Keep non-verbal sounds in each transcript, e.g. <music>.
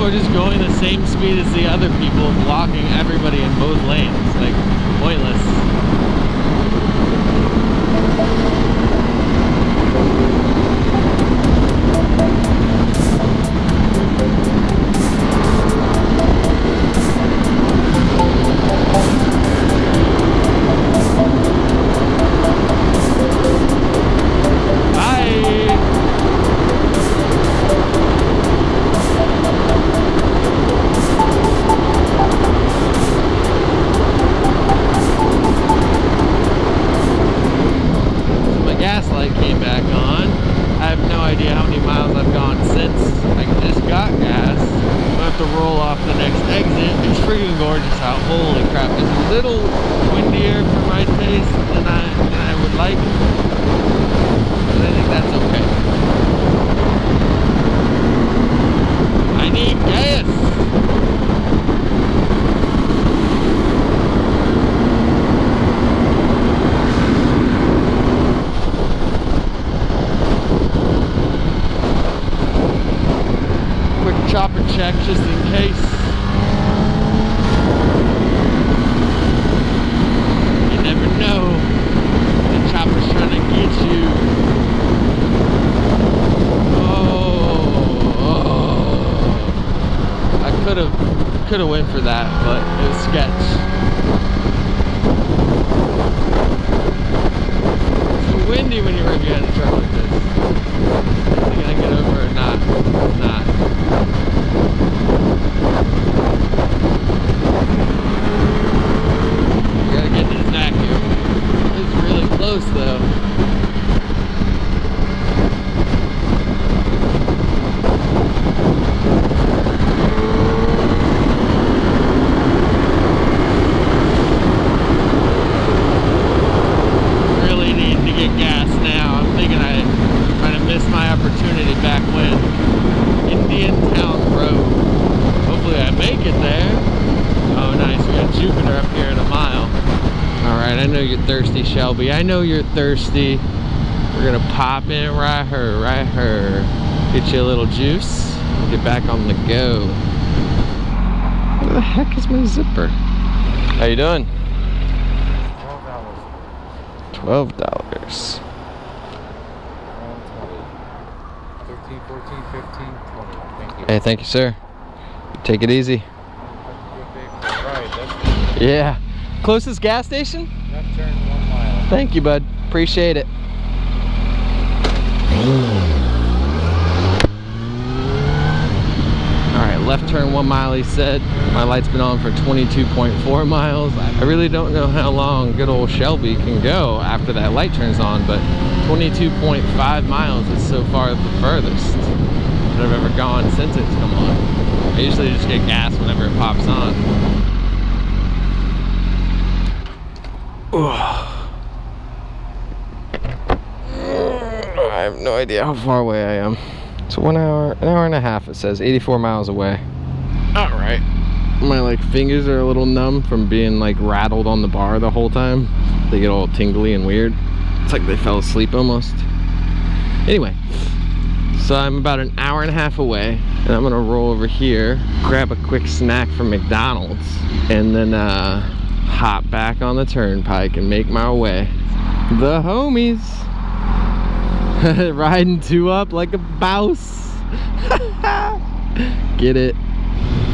people are just going the same speed as the other people, blocking everybody in both lanes. Like, pointless. Exit. It's freaking gorgeous out. Holy crap. It's a little windier for my taste than I, than I would like. But I think that's okay. I need gas! quick chopper check just in case. You never know. The chopper's trying to get you. Oh, oh. I could have could have went for that, but it was sketch. It's windy when you're working at a truck like this. Is he gonna get over or not? Not. You gotta get this vacuum. It's really close though. Really need to get gas now. I'm thinking I might have missed my opportunity back when. Indian Town Road. Hopefully I make it there. Oh nice, we got Jupiter up here in a mile. Alright, I know you're thirsty, Shelby. I know you're thirsty. We're gonna pop in right here, right here. Get you a little juice. Get back on the go. Where the heck is my zipper? How you doing? Twelve dollars. Twelve dollars. 13, 14, 15, 20. Thank you. Hey, thank you, sir. Take it easy. Yeah. Closest gas station? Thank you, bud. Appreciate it. All right, left turn one mile, he said. My light's been on for 22.4 miles. I really don't know how long good old Shelby can go after that light turns on, but 22.5 miles is so far the furthest that I've ever gone since it's come on. I usually just get gas whenever it pops on. I have no idea how far away I am. It's one hour, an hour and a half. It says 84 miles away. All right. My like fingers are a little numb from being like rattled on the bar the whole time. They get all tingly and weird. It's like they fell asleep almost. Anyway, so I'm about an hour and a half away, and I'm gonna roll over here, grab a quick snack from McDonald's, and then uh, hop back on the turnpike and make my way. The homies. <laughs> Riding two up like a bouse. <laughs> Get it?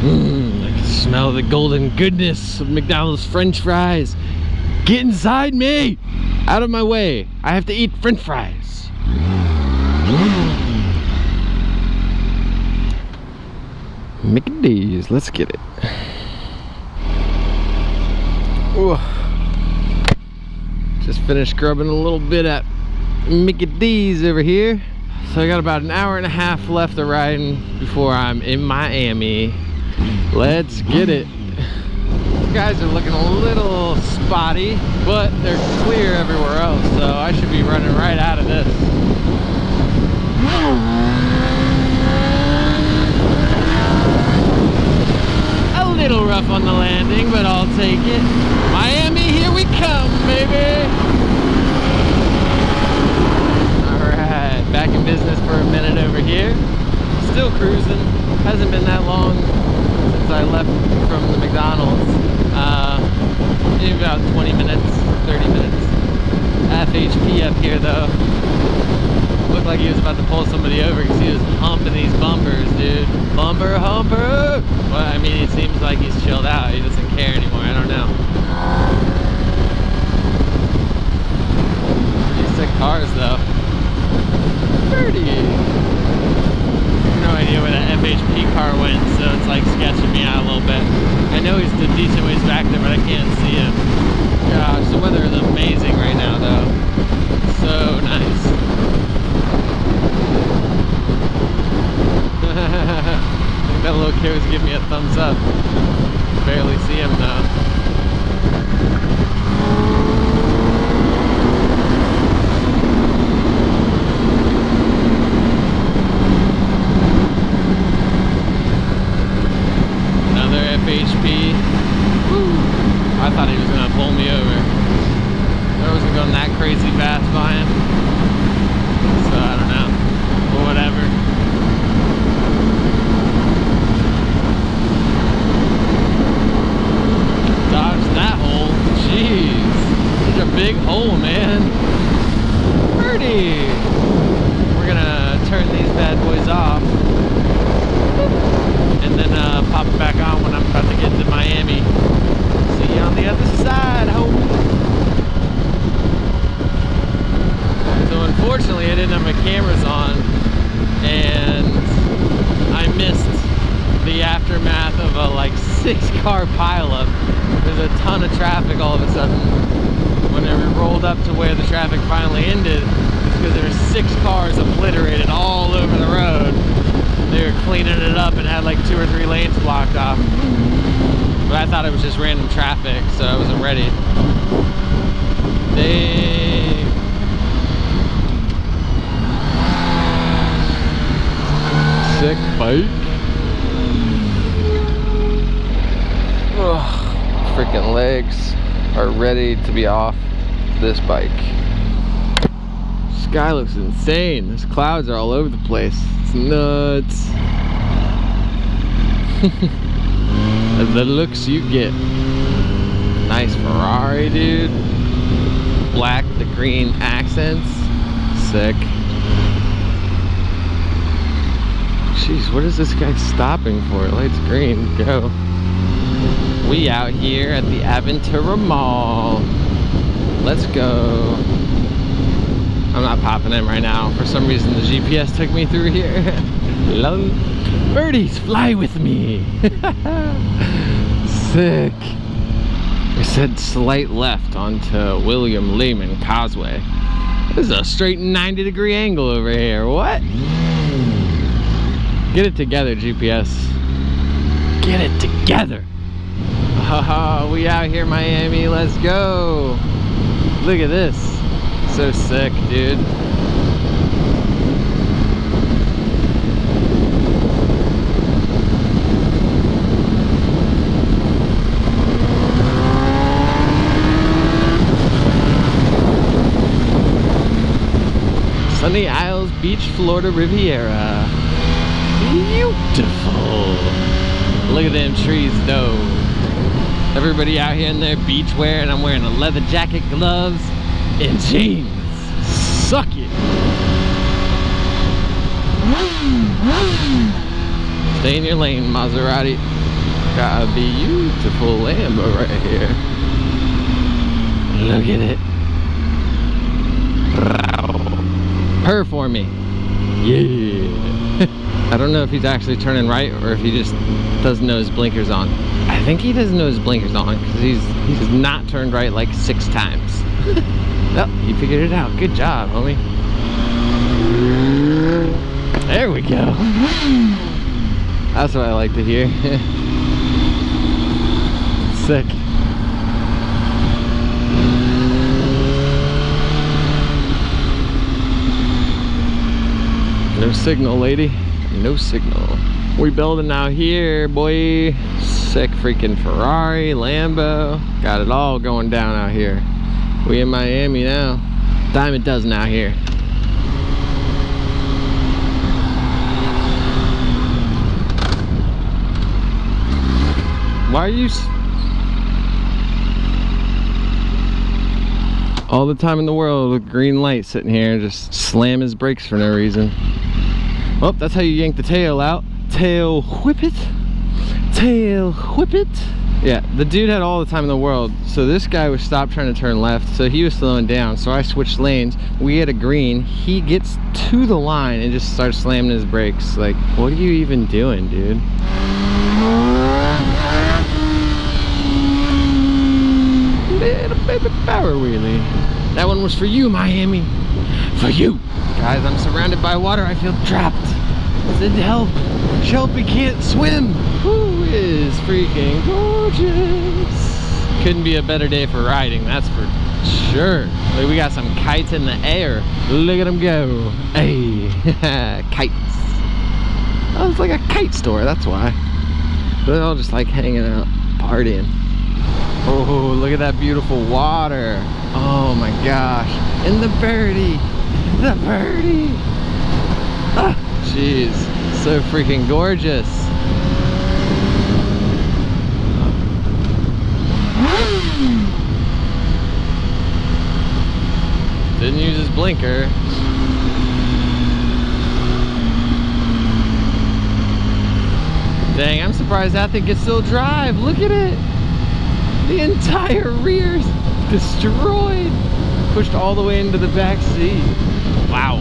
Mm, I can smell the golden goodness of McDonald's french fries. Get inside me! Out of my way. I have to eat french fries. Mickey D's, let's get it. Ooh. Just finished grubbing a little bit at Mickey D's over here. So I got about an hour and a half left of riding before I'm in Miami. Let's get it. Guys are looking a little spotty, but they're clear everywhere else, so I should be running right out of this. A little rough on the landing, but I'll take it. Miami, here we come, baby. back in business for a minute over here. Still cruising. Hasn't been that long since I left from the McDonald's. Uh, in about 20 minutes, 30 minutes. FHP up here though. Looked like he was about to pull somebody over because he was humping these bumpers, dude. Bumper humper! Well, I mean, it seems like he's chilled out. He doesn't care anymore. I don't know. These sick cars though. Birdie! No idea where that FHP car went, so it's like sketching me out a little bit. I know he's a decent ways back there, but I can't see him. Gosh, the weather is amazing right now though. So nice. <laughs> That little kid was giving me a thumbs up. Barely see him though. Another FHP. Woo. I thought he was gonna pull me over. I wasn't going that crazy fast by him. So I don't know. But whatever. Dodge that hole. Jeez. Such a man. Birdie. We're gonna turn these bad boys off and then uh, pop it back on when I'm about to get to Miami. See you on the other side, homie. So unfortunately, I didn't have my cameras on, and I missed the aftermath of a like <laughs> six-car pileup. There's a ton of traffic all of a sudden. Whenever we rolled up to where the traffic finally ended, because there were six cars obliterated all over the road they were cleaning it up and had like two or three lanes blocked off. But I thought it was just random traffic, so I wasn't ready. They sick bike. Ugh, freaking legs are ready to be off this bike. Sky looks insane. There's clouds are all over the place. It's nuts. <laughs> the looks you get. Nice Ferrari, dude. Black, the green accents. Sick. Jeez, what is this guy stopping for? Lights green, go. We out here at the Aventura Mall. Let's go. I'm not popping in right now. For some reason, the GPS took me through here. <laughs> Hello? Birdies, fly with me. <laughs> Sick. We said slight left onto William Lehman Causeway. This is a straight 90 degree angle over here. What? Get it together, GPS. Get it together. <laughs> We out here, Miami. Let's go. Look at this. So sick, dude. Sunny Isles Beach, Florida Riviera. Beautiful. Look at them trees though. Everybody out here in their beach wear and I'm wearing a leather jacket, gloves, and jeans. Suck it. Stay in your lane, Maserati. Got a beautiful Lambo right here. Look at it. Purr for me. Yeah. <laughs> I don't know if he's actually turning right or if he just doesn't know his blinkers on. I think he doesn't know his blinkers on because he's he's not turned right like six times. <laughs> well, he figured it out. Good job, homie. There we go. <laughs> That's what I like to hear. <laughs> Sick. No signal, lady. No signal. We building out here, boy. Sick freaking Ferrari, Lambo. Got it all going down out here. We in Miami now. Diamond dozen out here. Why are you... all the time in the world with green light sitting here, just slam his brakes for no reason. Well, that's how you yank the tail out. Tail whip it. Tail whip it. Yeah, the dude had all the time in the world. So this guy was stopped trying to turn left. So he was slowing down. So I switched lanes. We had a green. He gets to the line and just starts slamming his brakes. Like, what are you even doing, dude? Little baby power wheelie. That one was for you, Miami. For you. Guys, I'm surrounded by water. I feel trapped. Send help. Shelby can't swim. Who is freaking gorgeous? Couldn't be a better day for riding, that's for sure. Look, we got some kites in the air. Look at them go. Hey, <laughs> kites. Oh, it's like a kite store, that's why. They're all just like hanging out, partying. Oh, look at that beautiful water. Oh my gosh. And the birdie. The birdie. Ah, jeez. So freaking gorgeous. Didn't use his blinker. Dang, I'm surprised that thing can still drive. Look at it. The entire rear's destroyed. Pushed all the way into the back seat. Wow.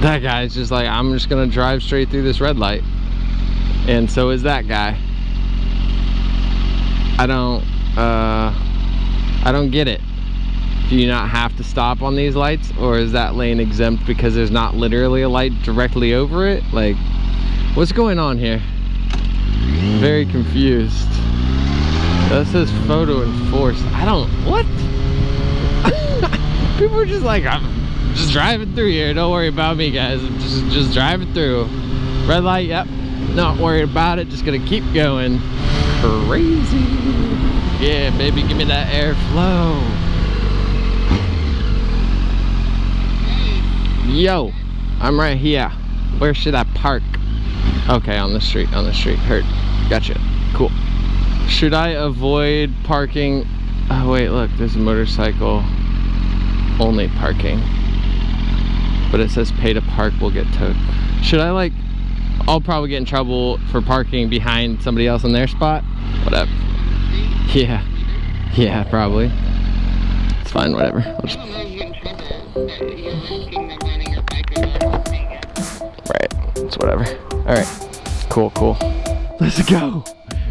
That guy's just like, I'm just gonna drive straight through this red light. And so is that guy. I don't, uh, I don't get it. Do you not have to stop on these lights? Or is that lane exempt because there's not literally a light directly over it? Like, what's going on here? Very confused. That says photo enforced. I don't, what? <laughs> People are just like, I'm just driving through here. Don't worry about me, guys. I'm just, just driving through. Red light, yep. Not worried about it. Just gonna keep going. Crazy. Yeah, baby, give me that airflow. Yo, I'm right here. Where should I park? Okay, on the street, on the street. Heard. Gotcha. Cool. Should I avoid parking? Oh, wait, look, there's a motorcycle only parking. But it says pay to park will get towed. Should I like, I'll probably get in trouble for parking behind somebody else in their spot. Whatever. <laughs> Yeah. Yeah, probably. It's fine, whatever. Just Right, it's whatever. All right, cool, cool. Let's go.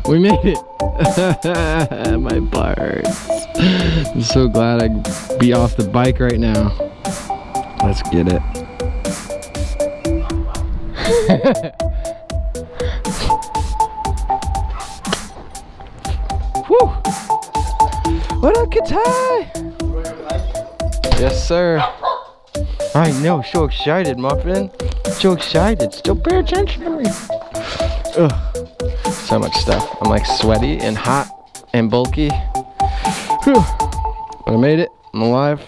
We made it. <laughs> My parts. I'm so glad I'd be off the bike right now. Let's get it. <laughs> Woo! What up, Katai? Yes, sir. I know, so excited, muffin. So excited. Still pay attention to me. Ugh. So much stuff. I'm like sweaty and hot and bulky. Whew. But I made it. I'm alive.